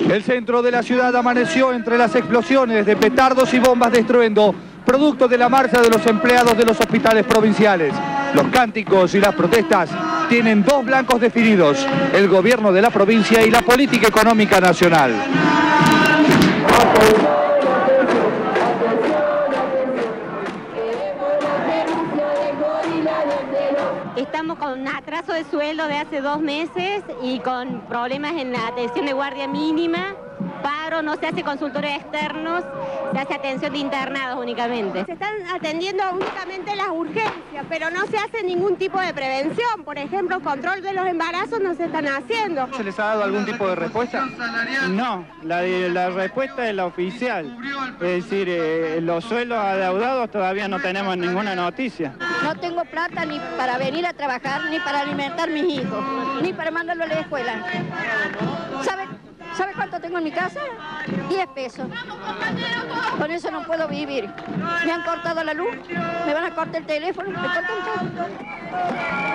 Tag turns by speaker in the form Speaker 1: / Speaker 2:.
Speaker 1: El centro de la ciudad amaneció entre las explosiones de petardos y bombas de producto de la marcha de los empleados de los hospitales provinciales. Los cánticos y las protestas tienen dos blancos definidos, el gobierno de la provincia y la política económica nacional.
Speaker 2: Estamos con atraso de sueldo de hace dos meses y con problemas en la atención de guardia mínima paro, no se hace consultorio externos, se hace atención de internados únicamente.
Speaker 3: Se están atendiendo únicamente las pero no se hace ningún tipo de prevención. Por ejemplo, control de los embarazos no se están haciendo.
Speaker 1: ¿Se les ha dado algún tipo de respuesta?
Speaker 4: No, la, la respuesta es la oficial. Es decir, eh, los suelos adeudados todavía no tenemos ninguna noticia.
Speaker 5: No tengo plata ni para venir a trabajar, ni para alimentar a mis hijos, ni para mandarlo a la escuela. ¿Saben? ¿Sabe cuánto tengo en mi casa? 10 pesos. Con eso no puedo vivir. Me han cortado la luz, me van a cortar el teléfono, me cortan todo.